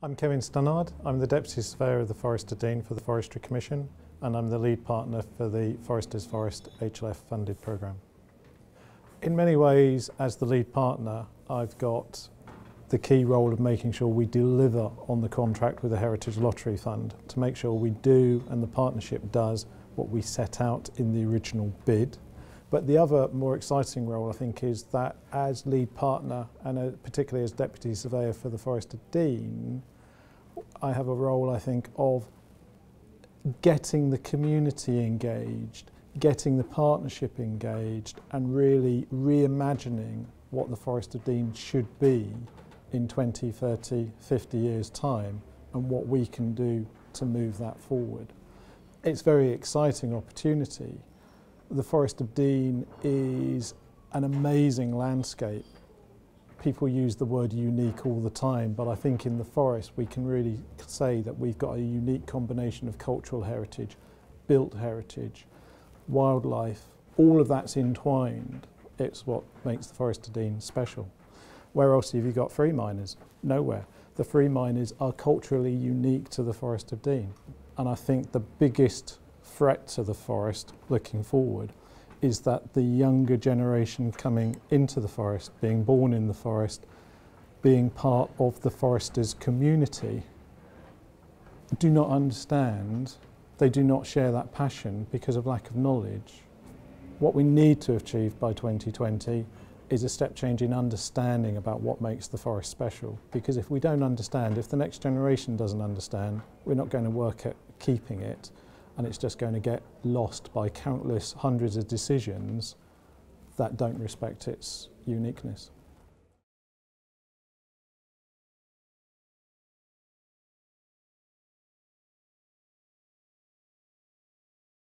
I'm Kevin Stannard. I'm the Deputy Surveyor of the Forest of Dean for the Forestry Commission and I'm the lead partner for the Foresters Forest HLF funded programme. In many ways, as the lead partner, I've got the key role of making sure we deliver on the contract with the Heritage Lottery Fund to make sure we do and the partnership does what we set out in the original bid. But the other more exciting role, I think, is that as lead partner and uh, particularly as Deputy Surveyor for the Forest of Dean, I have a role, I think, of getting the community engaged, getting the partnership engaged and really reimagining what the Forest of Dean should be in 20, 30, 50 years time and what we can do to move that forward. It's a very exciting opportunity. The Forest of Dean is an amazing landscape. People use the word unique all the time, but I think in the forest we can really say that we've got a unique combination of cultural heritage, built heritage, wildlife, all of that's entwined. It's what makes the Forest of Dean special. Where else have you got free miners? Nowhere. The free miners are culturally unique to the Forest of Dean. And I think the biggest threat to the forest looking forward is that the younger generation coming into the forest, being born in the forest, being part of the foresters community, do not understand, they do not share that passion because of lack of knowledge. What we need to achieve by 2020 is a step change in understanding about what makes the forest special. Because if we don't understand, if the next generation doesn't understand, we're not going to work at keeping it and it's just going to get lost by countless hundreds of decisions that don't respect its uniqueness.